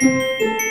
Música